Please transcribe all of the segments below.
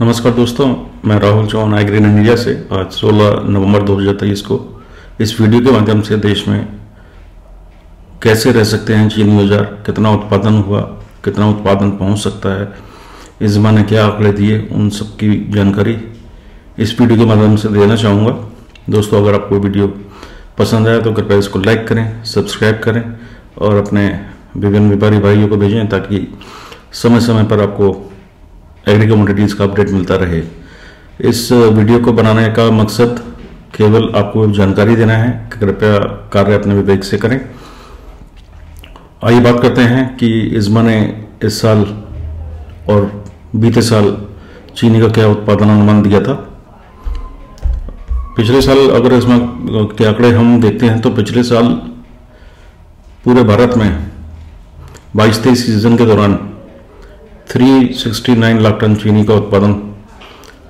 नमस्कार दोस्तों, मैं Rahul Chauhan I green India से। आज 16 नवंबर 2023 को इस वीडियो के माध्यम से देश में कैसे रह सकते हैं चीनी औज़ार, कितना उत्पादन हुआ, कितना उत्पादन पहुँच सकता है, इस ज़माने क्या आंकड़े दिए, उन सब की जानकारी इस वीडियो के माध्यम से देना चाहूँगा। दोस्तों, अगर आपको वीडियो पसंद आया तो कृपया इसको लाइक करें, सब्सक्राइब करें और अपने विभिन्न व्यापारी भाइयों को भेजें ताकि समय समय पर आपको एग्री कमोडिटीज़ का अपडेट मिलता रहे। इस वीडियो को बनाने का मकसद केवल आपको जानकारी देना है। कृपया कार्य अपने विवेक से करें। आइए बात करते हैं कि इजमा ने इस साल और बीते साल चीनी का क्या उत्पादन अनुमान दिया था। पिछले साल अगर इसमें के आंकड़े हम देखते हैं तो पिछले साल पूरे भारत में बाईस तेईस सीज़न के दौरान 369 लाख टन चीनी का उत्पादन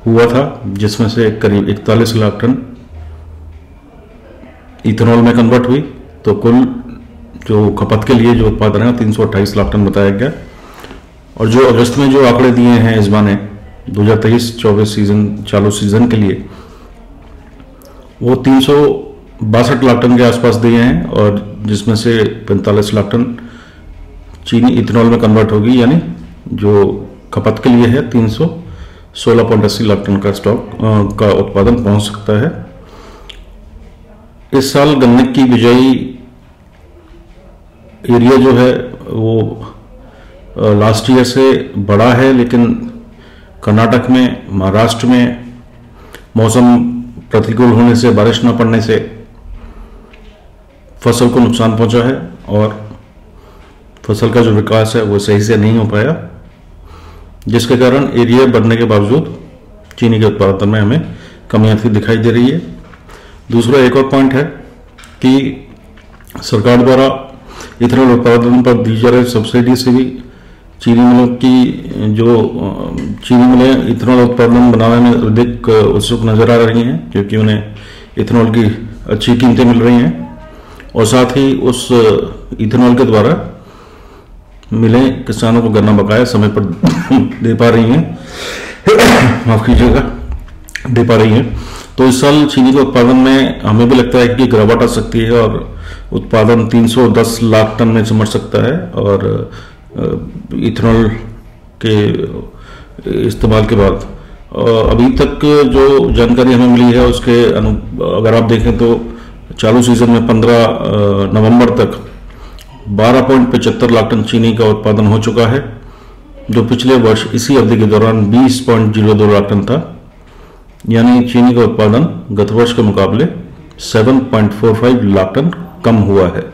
हुआ था, जिसमें से करीब 41 लाख टन इथेनॉल में कन्वर्ट हुई। तो कुल जो खपत के लिए जो उत्पादन है, तीन सौ अट्ठाईस लाख टन बताया गया। और जो अगस्त में जो आंकड़े दिए हैं इस बार, दो हज़ार तेईस, चौबीस सीज़न चालू सीज़न के लिए, वो तीन सौ बासठ लाख टन के आसपास दिए हैं और जिसमें से 45 लाख टन चीनी इथेनॉल में कन्वर्ट होगी, यानी जो खपत के लिए है तीन सौ सोलह पॉइंट अस्सी लाख टन का स्टॉक का उत्पादन पहुँच सकता है। इस साल गन्ने की बिजाई एरिया जो है वो लास्ट ईयर से बड़ा है, लेकिन कर्नाटक में, महाराष्ट्र में मौसम प्रतिकूल होने से, बारिश न पड़ने से फ़सल को नुकसान पहुँचा है और फ़सल का जो विकास है वो सही से नहीं हो पाया। जिसके कारण एरिया बढ़ने के बावजूद चीनी के उत्पादन में हमें कमी आती दिखाई दे रही है। दूसरा एक और पॉइंट है कि सरकार द्वारा इथेनॉल उत्पादन पर दी जा रही सब्सिडी से भी चीनी मिलों की, जो, चीनी मिलें इथेनॉल उत्पादन बनाने में अधिक उत्सुक नज़र आ रही हैं क्योंकि उन्हें इथेनॉल की अच्छी कीमतें मिल रही हैं। और साथ ही उस इथेनॉल के द्वारा मिलें, किसानों को गन्ना बकाया समय पर दे पा रही हैं। माफ़ कीजिएगा, दे पा रही हैं। तो इस साल चीनी के उत्पादन में हमें भी लगता है कि गिरावट आ सकती है और उत्पादन 310 लाख टन में समझ सकता है और इथेनॉल के इस्तेमाल के बाद। अभी तक जो जानकारी हमें मिली है, उसके अगर आप देखें तो चालू सीज़न में 15 नवंबर तक बारह पॉइंट पचहत्तर लाख टन चीनी का उत्पादन हो चुका है, जो पिछले वर्ष इसी अवधि के दौरान बीस पॉइंट ज़ीरो दो लाख टन था। यानी चीनी का उत्पादन गत वर्ष के मुकाबले seven point four five lakh tonne कम हुआ है।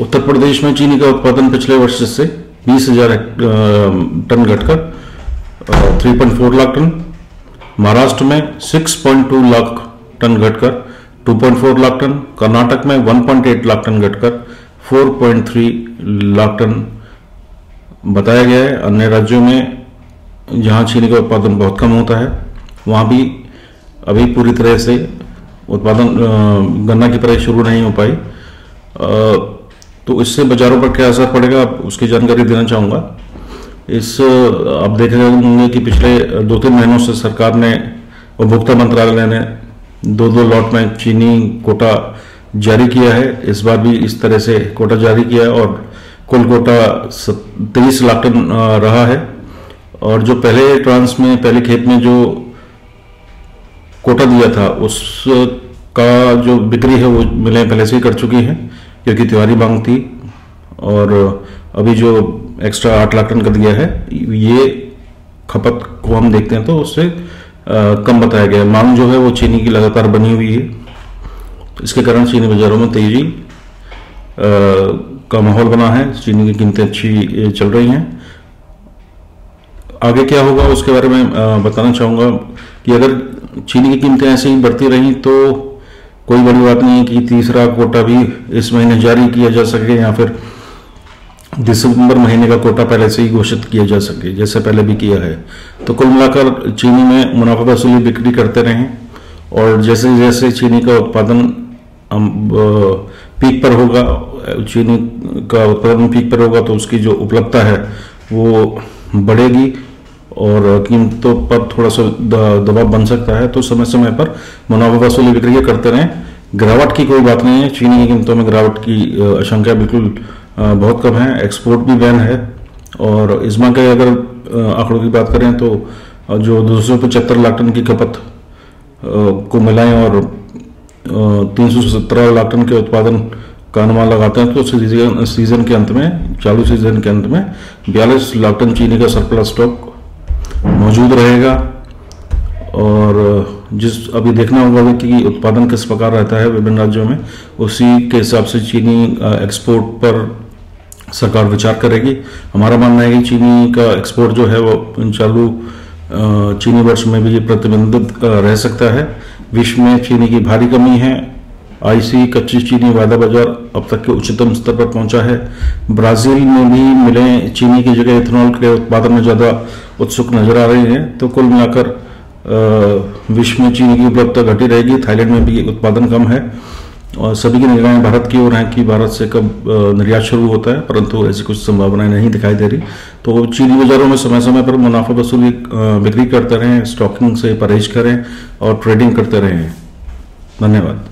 उत्तर प्रदेश में चीनी का उत्पादन पिछले वर्ष से बीस हज़ार टन घटकर three point four lakh tonne. Maharashtra में six point two lakh tonne घटकर, two point four lakh tonne. Karnataka में one point eight lakh tonne घटकर 4.3 लाख टन बताया गया है। अन्य राज्यों में जहाँ चीनी का उत्पादन बहुत कम होता है, वहाँ भी अभी पूरी तरह से उत्पादन गन्ना की पराई शुरू नहीं हो पाई। तो इससे बाजारों पर क्या असर पड़ेगा उसकी जानकारी देना चाहूँगा। इस, आप देख रहे होंगे कि पिछले दो तीन महीनों से सरकार ने, उपभोक्ता मंत्रालय ने दो दो लॉट में चीनी कोटा जारी किया है। इस बार भी इस तरह से कोटा जारी किया है और कुल कोटा तेईस लाख टन रहा है। और जो पहले ट्रांस में, पहले खेप में जो कोटा दिया था उसका जो बिक्री है वो मिलें पहले से ही कर चुकी हैं, क्योंकि तिवारी मांग थी। और अभी जो एक्स्ट्रा आठ लाख टन का दिया है, ये खपत को हम देखते हैं तो उससे कम बताया गया मांग जो है वो चीनी की लगातार बनी हुई है। इसके कारण चीनी बाजारों में तेज़ी का माहौल बना है। चीनी की कीमतें अच्छी चल रही हैं। आगे क्या होगा उसके बारे में बताना चाहूँगा कि अगर चीनी की कीमतें ऐसे ही बढ़ती रहीं तो कोई बड़ी बात नहीं कि तीसरा कोटा भी इस महीने जारी किया जा सके या फिर दिसंबर महीने का कोटा पहले से ही घोषित किया जा सके, जैसे पहले भी किया है। तो कुल मिलाकर चीनी में मुनाफा वसूली बिक्री करते रहें और जैसे जैसे चीनी का उत्पादन पीक पर होगा, चीनी का उत्पादन पीक पर होगा तो उसकी जो उपलब्धता है, वो बढ़ेगी और कीमतों पर थोड़ा सा दबाव बन सकता है। तो समय समय पर मुनाफा वसूली विक्री करते रहें। गिरावट की कोई बात नहीं है। चीनी की कीमतों में गिरावट की आशंका बिल्कुल बहुत कम है। एक्सपोर्ट भी बैन है और इसमा के अगर आंकड़ों की बात करें तो जो दो सौ पचहत्तर लाख टन की खपत को मिलाएँ और तीन सौ सत्रह लाख टन के उत्पादन का अनुमान लगाते हैं तो सीज़न सीज़न के अंत में, चालू सीज़न के अंत में बयालीस लाख टन चीनी का सरप्लस स्टॉक मौजूद रहेगा। और जिस, अभी देखना होगा कि उत्पादन किस प्रकार रहता है विभिन्न राज्यों में, उसी के हिसाब से चीनी एक्सपोर्ट पर सरकार विचार करेगी। हमारा मानना है कि चीनी का एक्सपोर्ट जो है वो चालू चीनी वर्ष में भी प्रतिबंधित रह सकता है। विश्व में चीनी की भारी कमी है। आईसी कच्ची चीनी वायदा बाज़ार अब तक के उच्चतम स्तर पर पहुँचा है। ब्राज़ील में भी मिले चीनी की जगह इथेनॉल के उत्पादन में ज़्यादा उत्सुक नज़र आ रहे हैं। तो कुल मिलाकर विश्व में चीनी की उपलब्धता घटी रहेगी। थाईलैंड में भी उत्पादन कम है। और सभी की निगरानी भारत की ओर है कि भारत से कब निर्यात शुरू होता है, परंतु ऐसी कुछ संभावनाएँ नहीं दिखाई दे रही। तो चीनी बाजारों में समय समय पर मुनाफा वसूली बिक्री करते रहें, स्टॉकिंग से परहेज करें और ट्रेडिंग करते रहें। धन्यवाद।